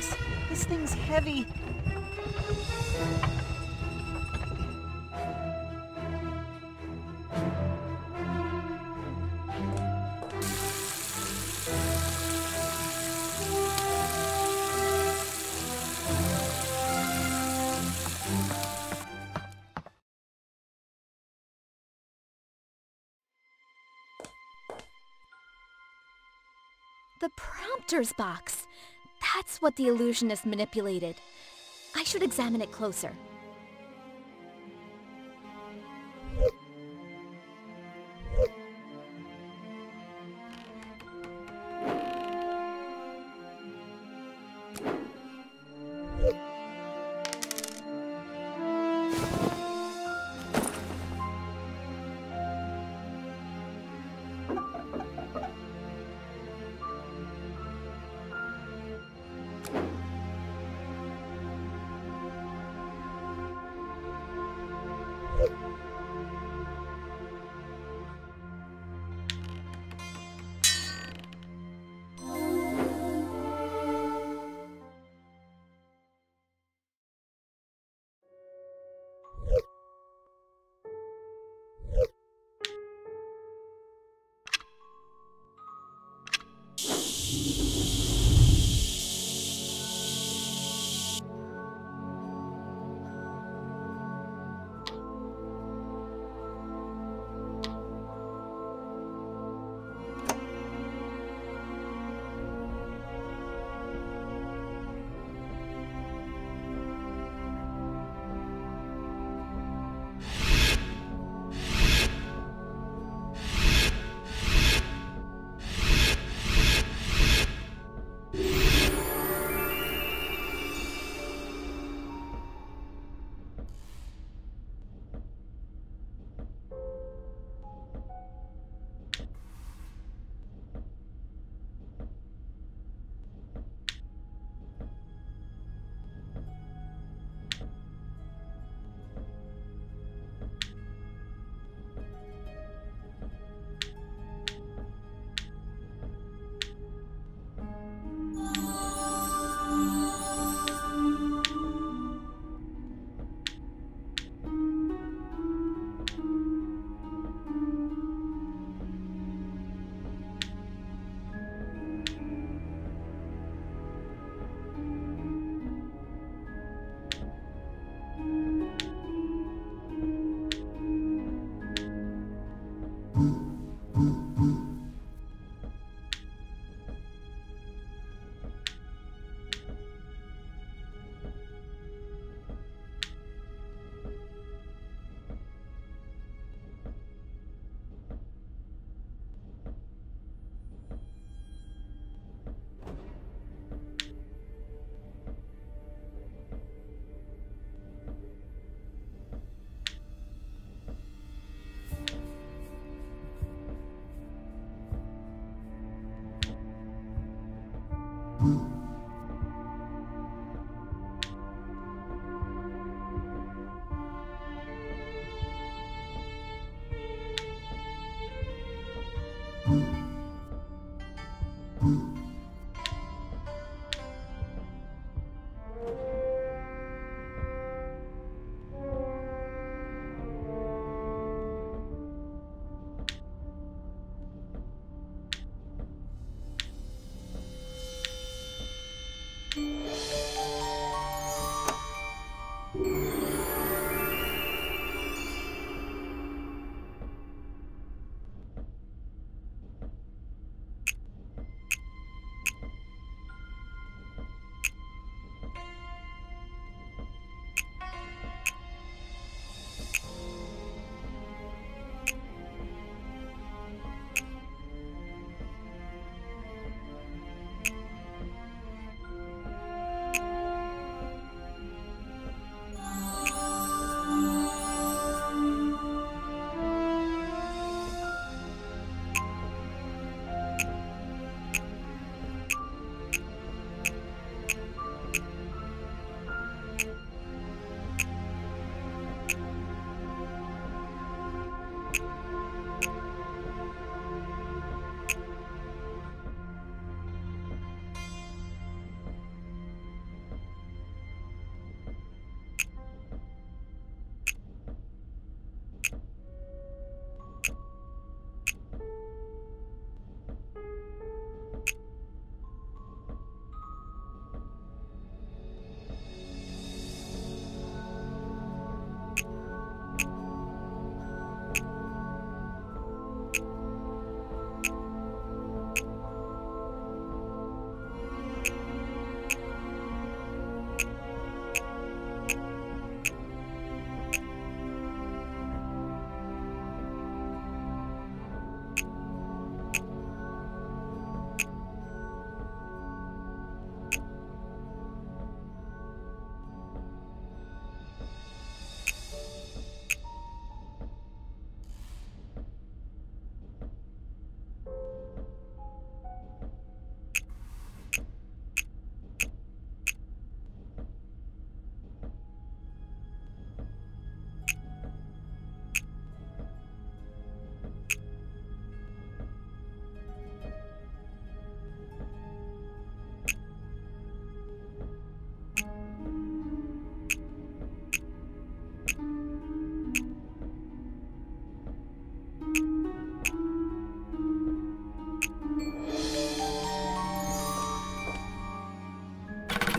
Thanks. This thing's heavy. The prompter's box. That's what the illusionist manipulated. I should examine it closer.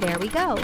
There we go.